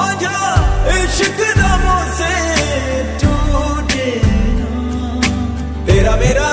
बांझा इश्क से टूटे तेरा मेरा